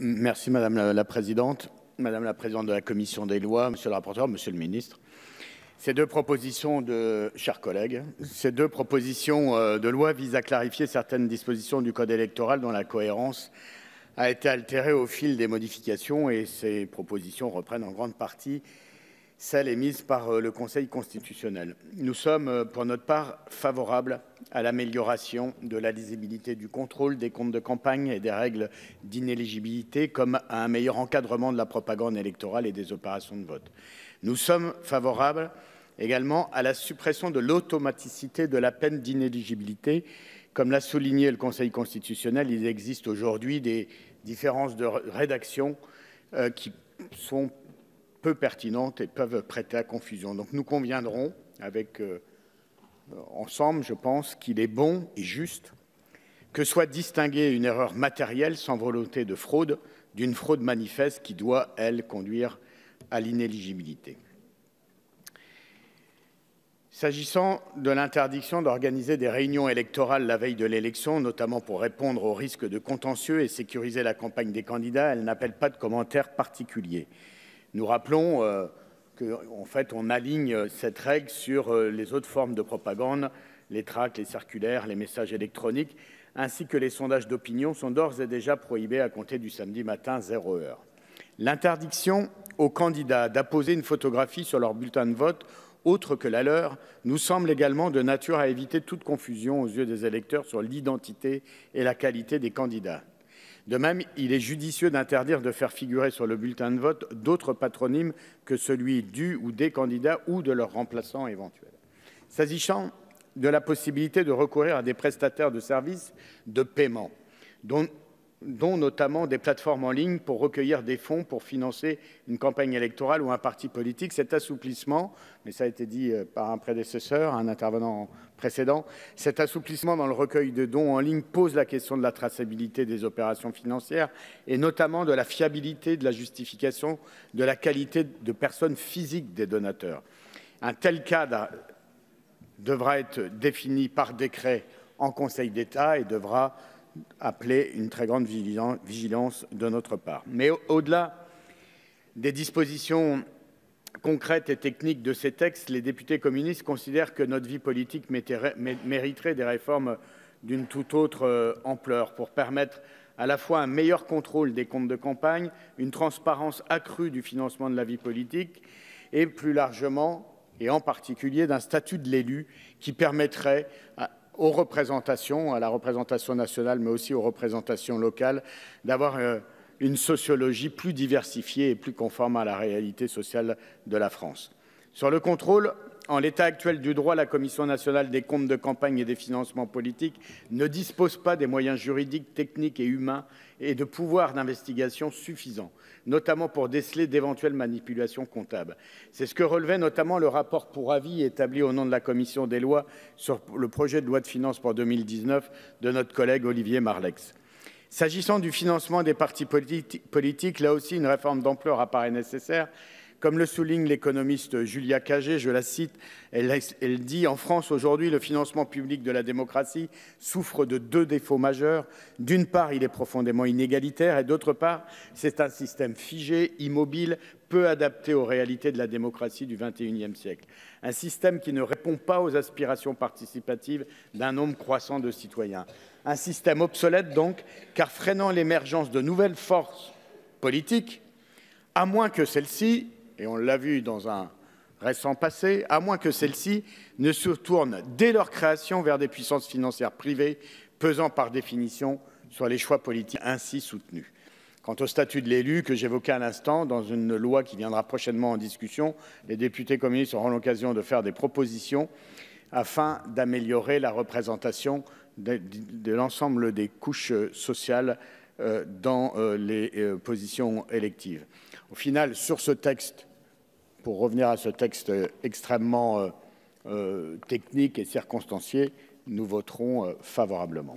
merci Madame la Présidente, Madame la Présidente de la Commission des lois, Monsieur le rapporteur, Monsieur le Ministre. Ces deux propositions de chers collègues, ces deux propositions euh, de loi visent à clarifier certaines dispositions du Code électoral dont la cohérence a été altérée au fil des modifications et ces propositions reprennent en grande partie celles émises par euh, le Conseil constitutionnel. Nous sommes, euh, pour notre part, favorables à l'amélioration de la lisibilité du contrôle des comptes de campagne et des règles d'inéligibilité, comme à un meilleur encadrement de la propagande électorale et des opérations de vote. Nous sommes favorables également à la suppression de l'automaticité de la peine d'inéligibilité. Comme l'a souligné le Conseil constitutionnel, il existe aujourd'hui des différences de rédaction euh, qui sont peu pertinentes et peuvent prêter à confusion. Donc nous conviendrons avec euh, ensemble, je pense, qu'il est bon et juste que soit distinguée une erreur matérielle sans volonté de fraude d'une fraude manifeste qui doit, elle, conduire à l'inéligibilité. S'agissant de l'interdiction d'organiser des réunions électorales la veille de l'élection, notamment pour répondre aux risques de contentieux et sécuriser la campagne des candidats, elle n'appelle pas de commentaires particuliers. Nous rappelons euh, qu'en fait, on aligne cette règle sur euh, les autres formes de propagande, les tracts, les circulaires, les messages électroniques, ainsi que les sondages d'opinion sont d'ores et déjà prohibés à compter du samedi matin 0 heure. L'interdiction aux candidats d'apposer une photographie sur leur bulletin de vote autre que la leur nous semble également de nature à éviter toute confusion aux yeux des électeurs sur l'identité et la qualité des candidats. De même, il est judicieux d'interdire de faire figurer sur le bulletin de vote d'autres patronymes que celui du ou des candidats ou de leurs remplaçants éventuels. S'agissant de la possibilité de recourir à des prestataires de services de paiement, dont dont notamment des plateformes en ligne pour recueillir des fonds pour financer une campagne électorale ou un parti politique. Cet assouplissement, mais ça a été dit euh, par un prédécesseur, un intervenant précédent, cet assouplissement dans le recueil de dons en ligne pose la question de la traçabilité des opérations financières et notamment de la fiabilité de la justification de la qualité de personnes physiques des donateurs. Un tel cadre devra être défini par décret en Conseil d'État et devra appeler une très grande vigilance de notre part. Mais au-delà des dispositions concrètes et techniques de ces textes, les députés communistes considèrent que notre vie politique mériterait des réformes d'une toute autre euh, ampleur pour permettre à la fois un meilleur contrôle des comptes de campagne, une transparence accrue du financement de la vie politique et plus largement et en particulier d'un statut de l'élu qui permettrait aux représentations, à la représentation nationale, mais aussi aux représentations locales, d'avoir euh, une sociologie plus diversifiée et plus conforme à la réalité sociale de la France. Sur le contrôle, en l'état actuel du droit, la Commission nationale des comptes de campagne et des financements politiques ne dispose pas des moyens juridiques, techniques et humains et de pouvoirs d'investigation suffisants, notamment pour déceler d'éventuelles manipulations comptables. C'est ce que relevait notamment le rapport pour avis établi au nom de la Commission des lois sur le projet de loi de finances pour 2019 de notre collègue Olivier Marlex. S'agissant du financement des partis politiques, là aussi une réforme d'ampleur apparaît nécessaire comme le souligne l'économiste Julia Cagé, je la cite, elle, dit En France, aujourd'hui, le financement public de la démocratie souffre de deux défauts majeurs. D'une part, il est profondément inégalitaire et d'autre part, c'est un système figé, immobile, peu adapté aux réalités de la démocratie du XXIe siècle. Un système qui ne répond pas aux aspirations participatives d'un nombre croissant de citoyens. Un système obsolète donc, car freinant l'émergence de nouvelles forces politiques, à moins que celles-ci et on l'a vu dans un récent passé, à moins que celles-ci ne se tournent dès leur création vers des puissances financières privées, pesant par définition sur les choix politiques ainsi soutenus. Quant au statut de l'élu que j'évoquais à l'instant, dans une loi qui viendra prochainement en discussion, les députés communistes auront l'occasion de faire des propositions afin d'améliorer la représentation de, l'ensemble des couches sociales euh, dans euh, les euh, positions électives. Au final, sur ce texte, pour revenir à ce texte extrêmement euh, euh, technique et circonstancié, nous voterons euh, favorablement.